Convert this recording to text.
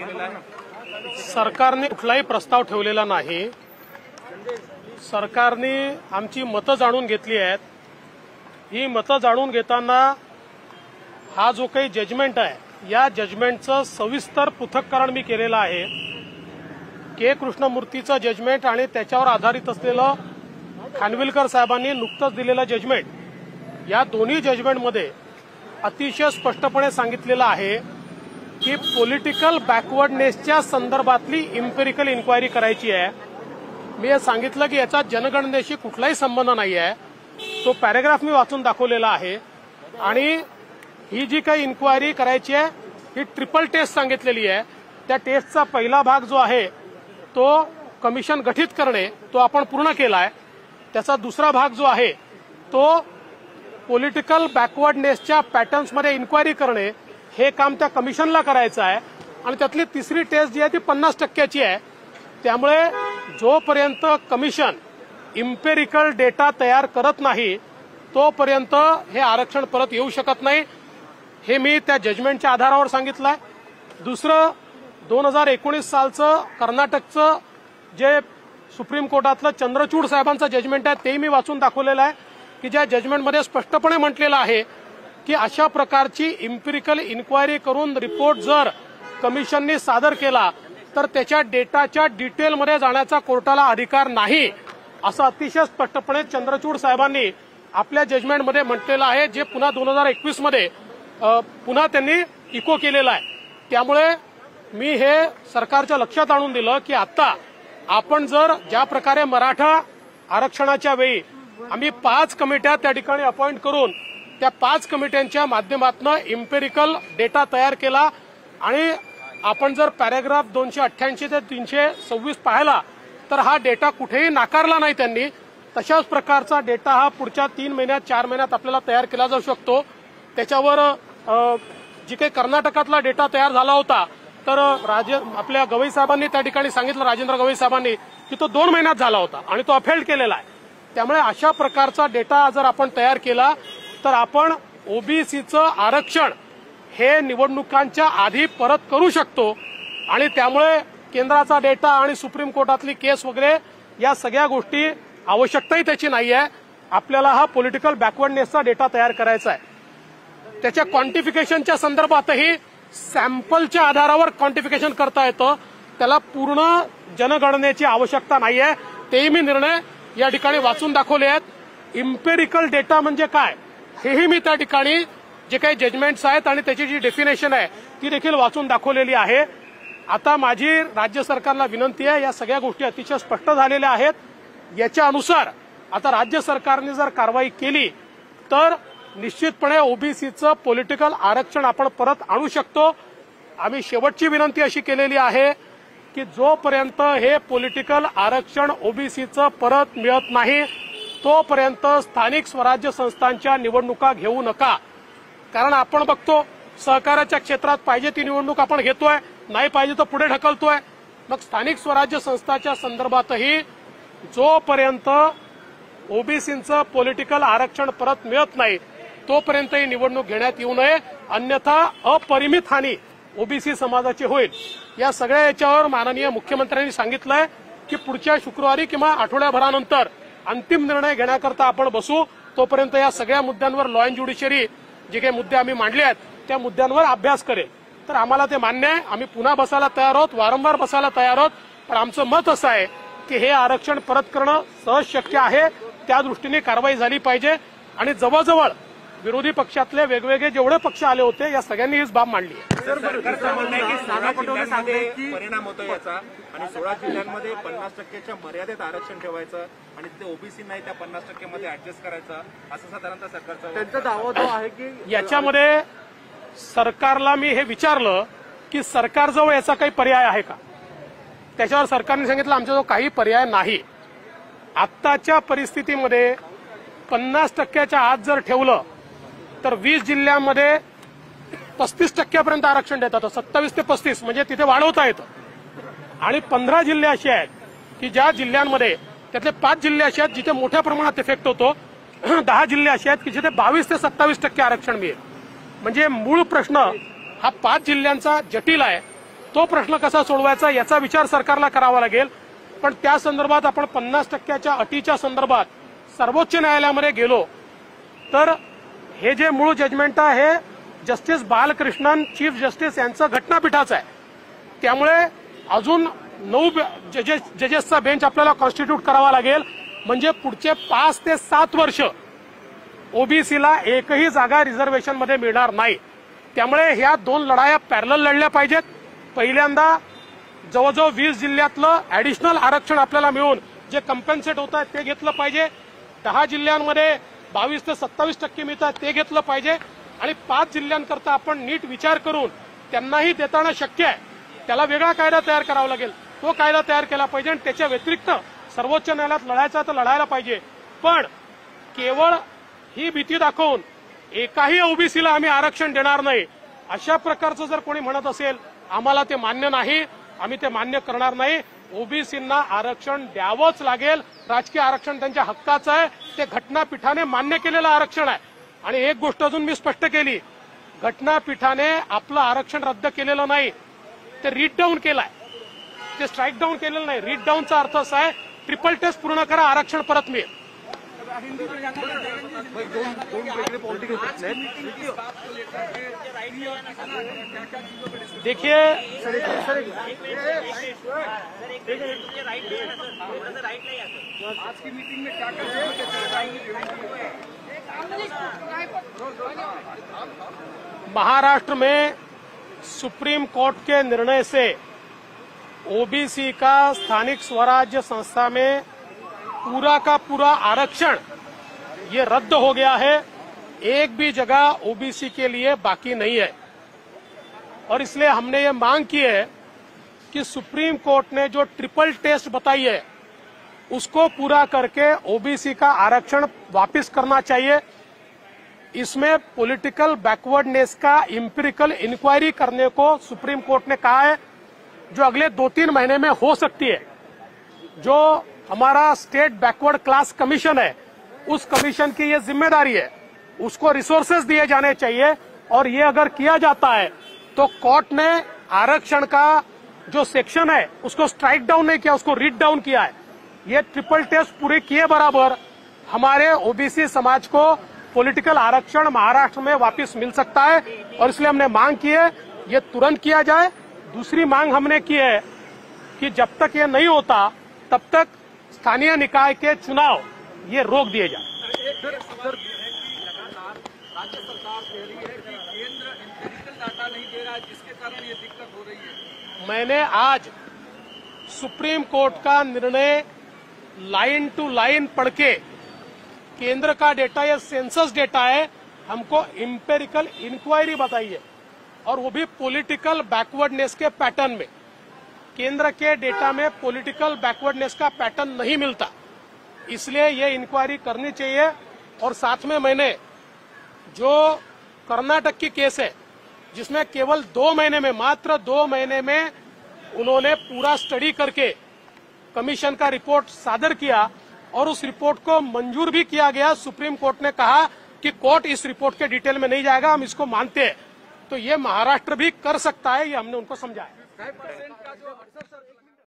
सरकारने कुठलाही प्रस्ताव ठेवलेला नाही. सरकारने आमची मतं जाणून घेतली आहेत. ही मतं जाणून घेताना हा जो काही जजमेंट आहे या जजमेंटचं सविस्तर पृथक्करण मी केलेलं आहे. के. कृष्णमूर्तीचं जजमेंट आणि त्याच्यावर आधारित असलेलं खानविलकर साहेबांनी नुकतंच दिलेलं जजमेंट या दोन्ही जजमेंटमध्ये अतिशय स्पष्टपणे सांगितलेलं आहे. की पॉलिटिकल बॅकवर्डनेसच्या संदर्भातली इम्पेरिकल इन्क्वायरी करायची आहे. मी सांगितलं की याचा जनगणनेशी कुठलाही संबंध नाही आहे. तो पॅरेग्राफ मी वाचून दाखवलेला आहे. आणि ही जी काही इन्क्वायरी करायची आहे ही ट्रिपल टेस्ट सांगितलेली आहे. त्या टेस्टचा पहिला भाग जो आहे तो कमिशन गठीत करणे तो आपण पूर्ण केला आहे त्याचा दुसरा भाग जो आहे तो पॉलिटिकल बॅकवर्डनेसच्या पॅटर्न्समध्ये इन्क्वायरी करणे हे काम त्या कमिशनला करायचं आहे. आणि त्यातली तिसरी टेस्ट जी आहे ती पन्नास टक्क्याची आहे. त्यामुळे जोपर्यंत कमिशन इम्पेरिकल डेटा तयार करत नाही तोपर्यंत हे आरक्षण परत येऊ शकत नाही. हे मी त्या जजमेंटच्या आधारावर सांगितलं आहे दुसरं दोन हजार एकोणीस सालचं कर्नाटकचं जे सुप्रीम कोर्टातलं चंद्रचूड साहेबांचं जजमेंट आहे तेही मी वाचून दाखवलेलं आहे. की ज्या जजमेंटमध्ये स्पष्टपणे म्हटलेलं आहे की अशा प्रकारची इम्पिरिकल इन्क्वायरी करून रिपोर्ट जर कमिशनने सादर केला तर त्याच्या डेटाच्या डिटेलमध्ये जाण्याचा कोर्टाला अधिकार नाही असं अतिशय स्पष्टपणे चंद्रचूड साहेबांनी आपल्या जजमेंटमध्ये म्हटलेलं आहे जे पुन्हा दोन हजार एकवीसमध्ये पुन्हा त्यांनी इको केलेलं आहे. त्यामुळे मी हे सरकारच्या लक्षात आणून दिलं की आता आपण जर ज्या प्रकारे मराठा आरक्षणाच्या वेळी आम्ही पाच कमिट्या त्या ठिकाणी अपॉइंट करून त्या पाच कमिट्यांच्या माध्यमातून इम्पेरिकल डेटा तयार केला आणि आपण जर पॅरेग्राफ दोनशे अठ्ठ्याऐंशी ते तीनशे सव्वीस पाहिला तर हा डेटा कुठेही नाकारला नाही त्यांनी. तशाच प्रकारचा डेटा हा पुढच्या तीन महिन्यात चार महिन्यात आपल्याला तयार केला जाऊ शकतो. त्याच्यावर जी काही कर्नाटकातला डेटा तयार झाला होता तर राजे आपल्या गवई साहेबांनी त्या ठिकाणी सांगितलं राजेंद्र गवई साहेबांनी की तो दोन महिन्यात झाला होता आणि तो अफेल्ड केलेला आहे. त्यामुळे अशा प्रकारचा डेटा जर आपण तयार केला तर आपण ओबीसीचं आरक्षण हे निवडणुकांच्या आधी परत करू शकतो. आणि त्यामुळे केंद्राचा डेटा आणि सुप्रीम कोर्टातली केस वगैरे या सगळ्या गोष्टी आवश्यकताही त्याची नाही आहे आपल्याला हा पॉलिटिकल बॅकवर्डनेसचा डेटा तयार करायचा आहे. त्याच्या क्वांटिफिकेशनच्या संदर्भातही सॅम्पलच्या आधारावर क्वांटिफिकेशन करता येतं. त्याला पूर्ण जनगणनेची आवश्यकता नाही आहे तेही मी निर्णय या ठिकाणी वाचून दाखवले आहेत. इम्पेरिकल डेटा म्हणजे काय? हेही मी त्या ठिकाणी जे काही जजमेंट्स आहेत आणि त्याची जी डेफिनेशन आहे ती देखील वाचून दाखवलेली आहे. आता माझी राज्य सरकारला विनंती आहे या सगळ्या गोष्टी अतिशय स्पष्ट झालेल्या आहेत. याच्या अनुसार आता राज्य सरकारने जर कारवाई केली तर निश्चितपणे ओबीसीचं पॉलिटिकल आरक्षण आपण परत आणू शकतो. आम्ही शेवटची विनंती अशी केलेली आहे की जोपर्यंत हे पॉलिटिकल आरक्षण ओबीसीचं परत मिळत नाही तोपर्यंत स्थानिक स्वराज्य संस्थांच्या निवडणुका घेऊ नका. कारण आपण बघतो सहकाराच्या क्षेत्रात पाहिजे ती निवडणूक आपण घेतोय नाही पाहिजे तर पुढे ढकलतोय. मग स्थानिक स्वराज्य संस्थाच्या संदर्भातही जोपर्यंत ओबीसीचं पॉलिटिकल आरक्षण परत मिळत नाही तोपर्यंत ही निवडणूक घेण्यात येऊ नये. अन्यथा अपरिमित हानी ओबीसी समाजाची होईल. या सगळ्या याच्यावर माननीय मुख्यमंत्र्यांनी सांगितलंय की पुढच्या शुक्रवारी किंवा आठवड्याभरानंतर अंतिम निर्णय घेण्याकरता आपण बसू. तोपर्यंत या सगळ्या मुद्द्यांवर लॉ अँड ज्युडिशरी जे काही मुद्दे आम्ही मांडले आहेत त्या मुद्द्यांवर अभ्यास करेल. तर आम्हाला ते मान्य आहे. आम्ही पुन्हा बसायला तयार आहोत वारंवार बसायला तयार आहोत. पण आमचं मत असं आहे की हे आरक्षण परत करणं सहज शक्य आहे. त्या दृष्टीने कारवाई झाली पाहिजे. आणि जवळजवळ विरोधी पक्षातले वेगवेगळे जेवढे पक्ष आले होते या सगळ्यांनी हीच बाब मांडली परिणाम होतो याचा आणि सोळा जिल्ह्यांमध्ये पन्नास टक्क्याच्या मर्यादेत आरक्षण ठेवायचं आणि ते ओबीसी नाही त्या पन्नास टक्क्यामध्ये ऍडजस्ट करायचं असं साधारणतः सरकारचा त्यांचा दावा जो आहे की याच्यामध्ये सरकारला मी हे विचारलं की सरकारजवळ याचा काही पर्याय आहे का? त्याच्यावर सरकारने सांगितलं आमच्याजवळ काही पर्याय नाही. आत्ताच्या परिस्थितीमध्ये पन्नास टक्क्याच्या आत जर ठेवलं तर वीस जिल्ह्यांमध्ये पस्तीस टक्क्यापर्यंत आरक्षण देतात. सत्तावीस ते पस्तीस म्हणजे तिथे वाढवता येतं. आणि पंधरा जिल्हे असे आहेत की ज्या जिल्ह्यांमध्ये त्यातले पाच जिल्हे असे आहेत जिथे मोठ्या प्रमाणात इफेक्ट होतो. दहा जिल्हे असे आहेत की जिथे बावीस ते सत्तावीस टक्के आरक्षण मिळेल. म्हणजे मूळ प्रश्न हा पाच जिल्ह्यांचा जटिल आहे. तो प्रश्न कसा सोडवायचा याचा विचार सरकारला करावा लागेल. पण त्या संदर्भात आपण पन्नास टक्क्याच्या अटीच्या संदर्भात सर्वोच्च न्यायालयामध्ये गेलो तर हे जे मूळ जजमेंट आहे जस्टिस बालकृष्णन चीफ जस्टिस यांचं घटनापीठाचं आहे. त्यामुळे अजून नऊ जजेस जजेसचा बेंच आपल्याला कॉन्स्टिट्यूट करावा लागेल. म्हणजे पुढचे पाच ते सात वर्ष ओबीसीला एकही जागा रिझर्वेशनमध्ये मिळणार नाही. त्यामुळे ह्या दोन लढाया पॅरल लढल्या पाहिजेत. पहिल्यांदा जवळजवळ वीस जिल्ह्यातलं ऍडिशनल आरक्षण आपल्याला मिळून जे कम्पेन्सेट होत आहे ते घेतलं पाहिजे. दहा जिल्ह्यांमध्ये बावीस ते सत्तावीस टक्के मिळतात ते घेतलं पाहिजे. आणि पाच जिल्ह्यांकरता आपण नीट विचार करून त्यांनाही देताना शक्य आहे. त्याला वेगळा कायदा तयार करावा लागेल. तो कायदा तयार केला पाहिजे आणि त्याच्या व्यतिरिक्त सर्वोच्च न्यायालयात लढायचा तर लढायला पाहिजे. पण केवळ ही भीती दाखवून एकाही ओबीसीला आम्ही आरक्षण देणार नाही. अशा प्रकारचं जर कोणी म्हणत असेल आम्हाला ते मान्य नाही आम्ही ते मान्य करणार नाही ओबीसींना आरक्षण द्यावंच लागेल. राजकीय आरक्षण त्यांच्या हक्काचं आहे. ते घटनापीठाने मान्य केलेलं आरक्षण आहे. आणि एक गोष्ट अजून मी स्पष्ट केली. घटनापीठाने आपलं आरक्षण रद्द केलेलं नाही. ते रीड डाऊन केलंय. ते स्ट्राईक डाऊन केलेलं नाही. रीड डाऊनचा अर्थ असा आहे ट्रिपल टेस्ट पूर्ण करा आरक्षण परत मिळेल. दोन दोन वेगळे पॉलिटिकल प्रश्न आहेत देखिए, महाराष्ट्र में सुप्रीम कोर्ट के निर्णय से ओबीसी का स्थानिक स्वराज्य संस्था में पूरा का पूरा आरक्षण ये रद्द हो गया है। एक भी जगह ओबीसी के लिए बाकी नहीं है। और इसलिए हमने ये मांग की है कि सुप्रीम कोर्ट ने जो ट्रिपल टेस्ट बताई है, उसको पूरा करके ओबीसी का आरक्षण वापस करना चाहिए। इसमें पॉलिटिकल बैकवर्डनेस का इंपेरिकल इंक्वायरी करने को सुप्रीम कोर्ट ने कहा है, जो अगले दो तीन महीने में हो सकती है, जो हमारा स्टेट बैकवर्ड क्लास कमीशन है। उस कमीशन की ये ज़िम्मेदारी है। उसको रिसोर्सेज दिए जाने चाहिए और ये अगर किया जाता है तो कोर्ट ने आरक्षण का जो सेक्शन है, उसको स्ट्राइक डाउन नहीं किया, उसको रीड डाउन किया है। ये ट्रिपल टेस्ट पूरे किए बराबर हमारे ओबीसी समाज को पॉलिटिकल आरक्षण महाराष्ट्र में वापस मिल सकता है और इसलिए हमने मांग की है, ये तुरंत किया जाए। दूसरी मांग हमने की है कि जब तक ये नहीं होता, तब तक स्थानीय निकाय के चुनाव ये रोक दिए जाए। राज्य सरकार कह रही है कि केंद्र एम्पिरिकल डाटा नहीं दे रहा है जिसके कारण ये दिक्कत हो रही है। मैंने आज सुप्रीम कोर्ट का निर्णय लाइन टू लाइन पढ़ के केंद्र का डेटा या सेंसस डेटा है हमको इंपेरिकल इंक्वायरी बताई है और वो भी पॉलिटिकल बैकवर्डनेस के पैटर्न में। केंद्र के डेटा में पॉलिटिकल बैकवर्डनेस का पैटर्न नहीं मिलता। इसलिए ये इंक्वायरी करनी चाहिए और साथ में मैंने जो कर्नाटक की केस है, जिसमें केवल दो महीने में, मात्र दो महीने में उन्होंने पूरा स्टडी करके कमीशन का रिपोर्ट सादर किया और उस रिपोर्ट को मंजूर भी किया गया। सुप्रीम कोर्ट ने कहा कि कोर्ट इस रिपोर्ट के डिटेल में नहीं जाएगा, हम इसको मानते हैं। तो ये महाराष्ट्र भी कर सकता है, ये हमने उनको समझाया। फाइव परसेंट का जो अड़सठ